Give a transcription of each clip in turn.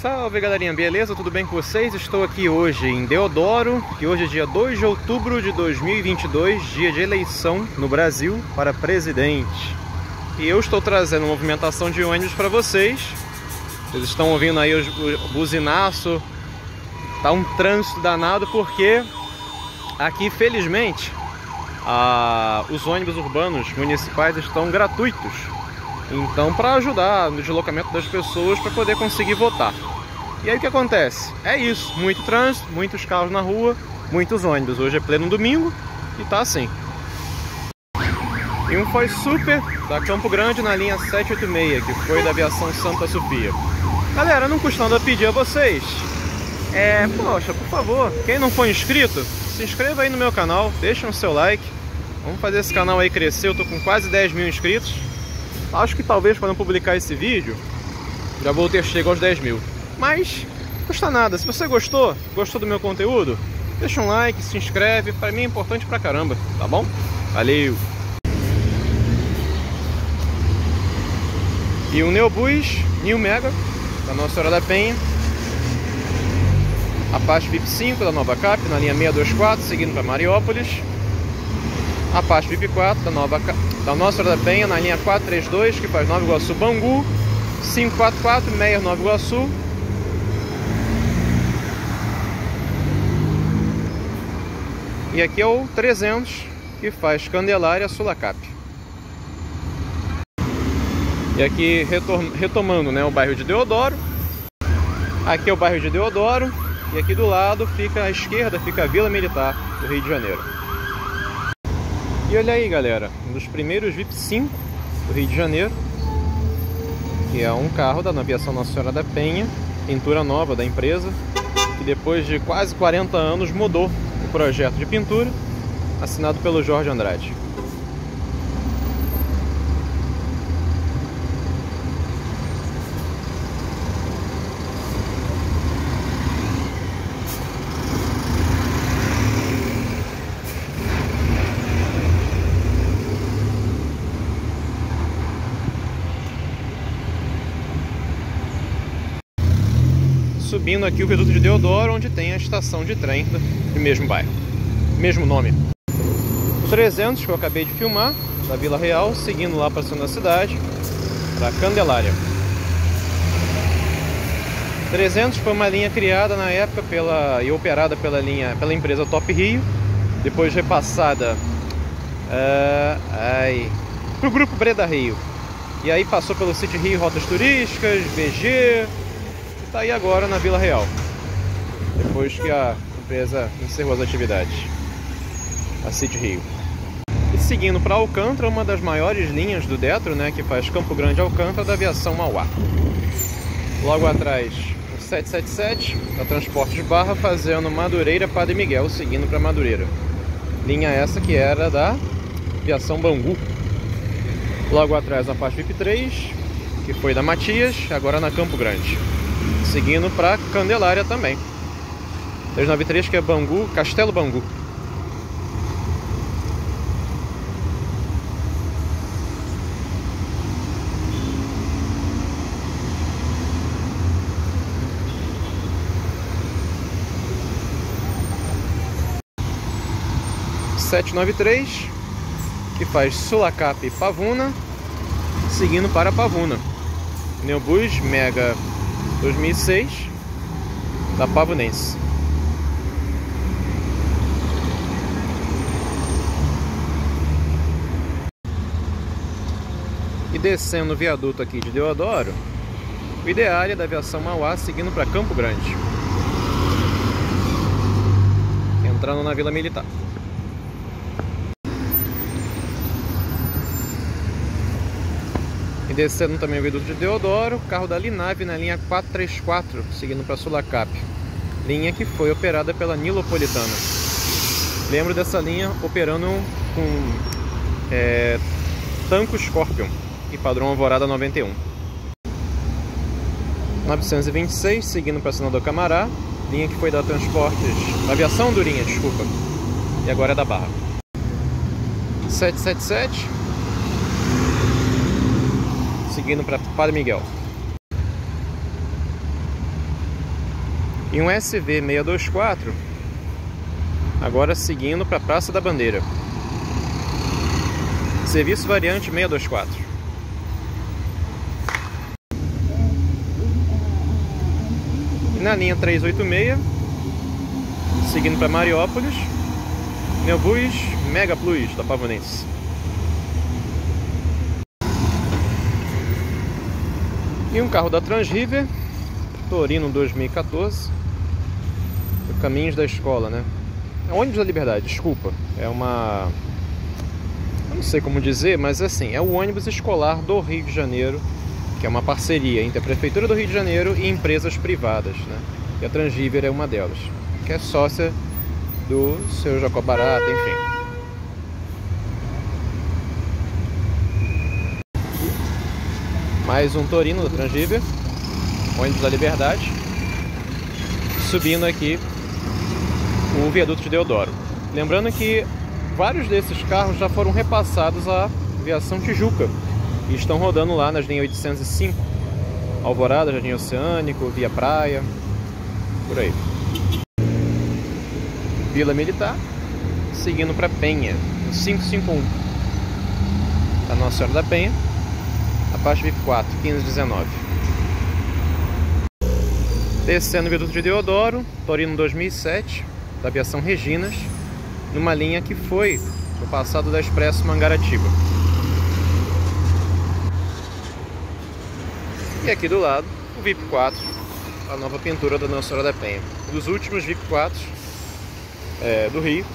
Salve galerinha, beleza? Tudo bem com vocês? Estou aqui hoje em Deodoro, que hoje é dia 2 de outubro de 2022, dia de eleição no Brasil para presidente. E eu estou trazendo movimentação de ônibus para vocês. Vocês estão ouvindo aí o, buzinaço, tá um trânsito danado porque aqui felizmente a, os ônibus urbanos municipais estão gratuitos. Então, para ajudar no deslocamento das pessoas para poder conseguir votar. E aí o que acontece? É isso, muito trânsito, muitos carros na rua, muitos ônibus. Hoje é pleno domingo e tá assim. E um foi super da Campo Grande na linha 786, que foi da aviação Santa Sofia. Galera, não custa nada pedir a vocês. É, poxa, por favor, quem não for inscrito, se inscreva aí no meu canal, deixa o seu like. Vamos fazer esse canal aí crescer, eu tô com quase 10 mil inscritos. Acho que talvez quando eu publicar esse vídeo já vou ter chegado aos 10 mil. Mas não custa nada. Se você gostou, gostou do meu conteúdo, deixa um like, se inscreve. Para mim é importante pra caramba, tá bom? Valeu! E o Neobus New Mega da Nossa Senhora da Penha. Apache VIP 5 da Nova Cap na linha 624, seguindo para Mariópolis. Apache VIP 4 da Nova da Nossa Senhora da Penha na linha 432, que faz Nova Iguaçu Bangu, 544 Meia Nova Iguaçu. E aqui é o 300, que faz Candelária Sulacap. E aqui retomando né, o bairro de Deodoro. Aqui é o bairro de Deodoro. E aqui do lado fica à esquerda, fica a Vila Militar do Rio de Janeiro. E olha aí, galera, um dos primeiros VIP 5 do Rio de Janeiro, que é um carro da Aviação Nossa Senhora da Penha, pintura nova da empresa, que depois de quase 40 anos mudou o projeto de pintura, assinado pelo Jorge Andrade. Subindo aqui o viaduto de Deodoro, onde tem a estação de trem do mesmo bairro, mesmo nome. 300 que eu acabei de filmar, da Vila Real, seguindo lá para cima da cidade, para Candelária. 300 foi uma linha criada na época pela, e operada pela, linha, pela empresa Top Rio, depois repassada uh, para o grupo Breda Rio. E aí passou pelo City Rio Rotas Turísticas, VG, está aí agora na Vila Real, depois que a empresa encerrou as atividades, a City Rio. E seguindo para Alcântara, uma das maiores linhas do Detro, né, que faz Campo Grande Alcântara da aviação Mauá. Logo atrás, o 777 da Transportes Barra fazendo Madureira Padre Miguel, seguindo para Madureira. Linha essa que era da aviação Bangu. Logo atrás a parte VIP 3, que foi da Matias, agora na Campo Grande seguindo para Candelária também. 393 que é Bangu, Castelo Bangu. Sete nove três que faz Sulacap e Pavuna, seguindo para Pavuna. Neobus Mega 2006 da Pavunense. E descendo o viaduto aqui de Deodoro, o ideário é da aviação Mauá seguindo para Campo Grande. Entrando na Vila Militar. Descendo também o viaduto de Deodoro, carro da Linave na linha 434, seguindo para Sulacap. Linha que foi operada pela Nilopolitana. Lembro dessa linha operando com é, Tanco Scorpion e padrão Alvorada 91. 926, seguindo para Senador Camará, linha que foi da Transportes, Aviação Durinha, desculpa, e agora é da Barra. 777, seguindo para Padre Miguel. E um SV 624, agora seguindo para Praça da Bandeira. Serviço variante 624. E na linha 386, seguindo para Mariópolis, Neobus Mega Plus da Pavonense. E um carro da Transriver, Torino 2014, Caminhos da Escola, né? É ônibus da Liberdade, desculpa. É uma. Eu não sei como dizer, mas assim, é o ônibus escolar do Rio de Janeiro, que é uma parceria entre a Prefeitura do Rio de Janeiro e empresas privadas, né? E a Transriver é uma delas, que é sócia do seu Jacob Barata, enfim. Mais um Torino da Transgiver, ônibus da Liberdade, subindo aqui o viaduto de Deodoro. Lembrando que vários desses carros já foram repassados à aviação Tijuca e estão rodando lá nas linhas 805, Alvorada, Jardim Oceânico, Via Praia, por aí. Vila Militar, seguindo para Penha, 551. Tá Nossa Senhora da Penha. Apache VIP 4, 1519. Descendo o viaduto de Deodoro, Torino 2007, da aviação Reginas, numa linha que foi no passado da Expresso Mangaratiba. E aqui do lado, o VIP 4, a nova pintura da Nossa Senhora da Penha. Um dos últimos VIP 4 é, do Rio,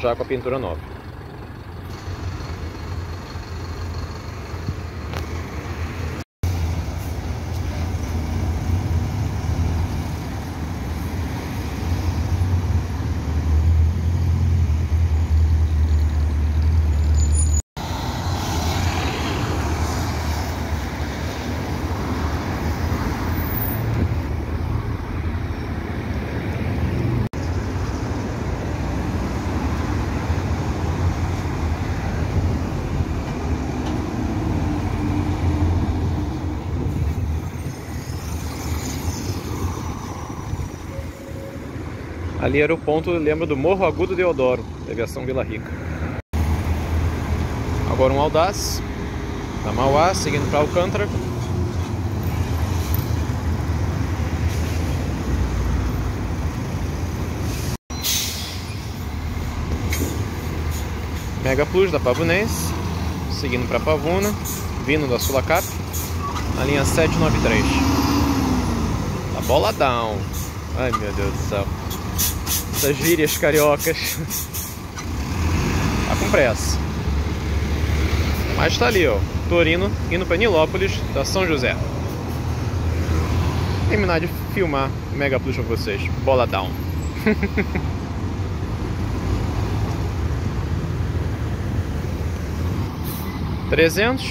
já com a pintura nova. Ali era o ponto, lembro do Morro Agudo Deodoro, aviação Vila Rica. Agora um Audaz, da Mauá, seguindo para Alcântara. Mega Plus da Pavunense, seguindo para Pavuna, vindo da Sulacap, na linha 793. A bola down. Ai meu Deus do céu essas gírias cariocas. Tá com pressa. Mas tá ali, ó. Torino indo para Nilópolis, da São José. Vou terminar de filmar o Mega Plus pra vocês. Bola down. Trezentos,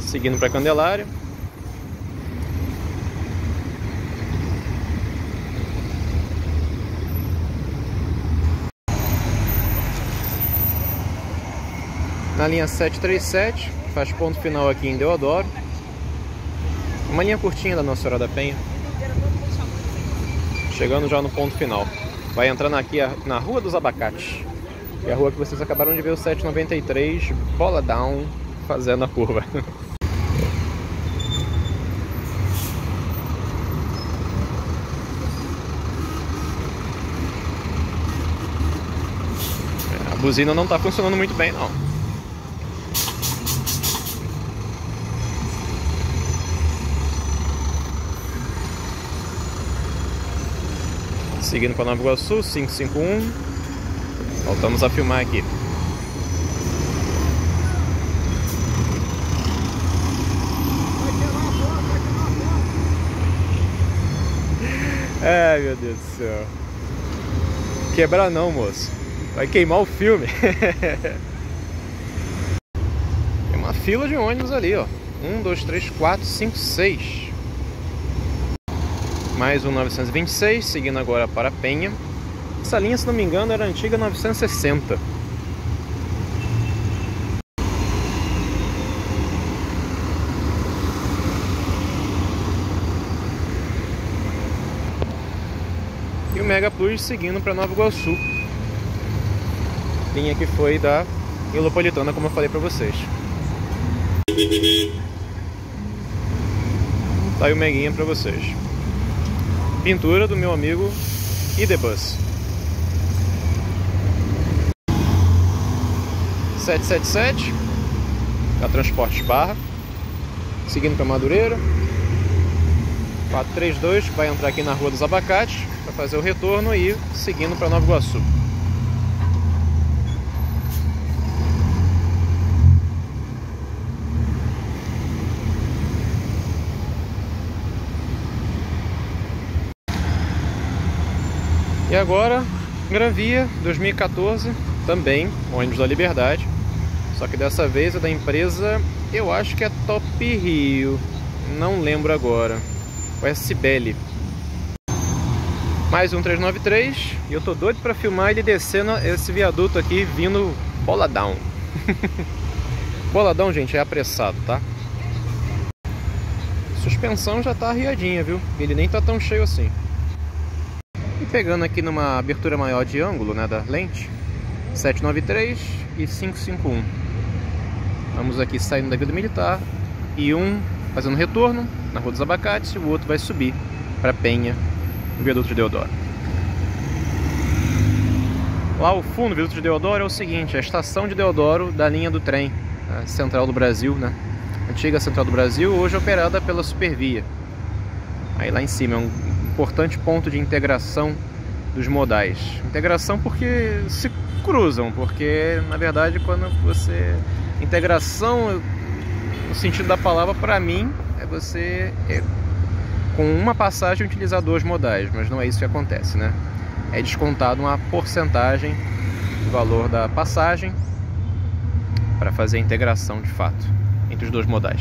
seguindo para Candelária. Na linha 737, faz ponto final aqui em Deodoro. Uma linha curtinha da Nossa Senhora da Penha. Chegando já no ponto final. Vai entrando aqui na Rua dos Abacates. Que é a rua que vocês acabaram de ver o 793 bola down fazendo a curva. a buzina não está funcionando muito bem não. Seguindo para Nova Iguaçu, 551. Voltamos a filmar aqui. Ai meu Deus do céu. Quebrar não, moço. Vai queimar o filme. Tem uma fila de ônibus ali, ó. Um, dois, três, quatro, cinco, seis mais um 926, seguindo agora para Penha. Essa linha, se não me engano, era antiga 960. Mega Plus seguindo para Nova Iguaçu. Linha que foi da Ilopolitana, como eu falei para vocês. Tá aí o Meguinha para vocês. Pintura do meu amigo Idebus. 777 da Transportes Barra. Seguindo para Madureira. 432 vai entrar aqui na Rua dos Abacates para fazer o retorno e seguindo para Nova Iguaçu. E agora, Gran Via 2014, também ônibus da Liberdade. Só que dessa vez é da empresa, eu acho que é Top Rio, não lembro agora. O SBL. Mais um 393 e eu tô doido para filmar ele descendo esse viaduto aqui vindo boladão. boladão, gente, é apressado, tá? Suspensão já tá arriadinha, viu? Ele nem tá tão cheio assim. Pegando aqui numa abertura maior de ângulo, né, da lente, 793 e 551. Vamos aqui saindo da Vila Militar e um fazendo retorno na Rua dos Abacates e o outro vai subir para Penha, no viaduto de Deodoro. Lá ao fundo, o viaduto de Deodoro é o seguinte, a estação de Deodoro da linha do trem, Central do Brasil, né? Antiga Central do Brasil, hoje operada pela Supervia. Aí lá em cima é um importante ponto de integração dos modais. Integração porque se cruzam, porque na verdade quando você integração no sentido da palavra para mim é você é, com uma passagem utilizar dois modais, mas não é isso que acontece, né? É descontado uma porcentagem do valor da passagem para fazer a integração de fato entre os dois modais.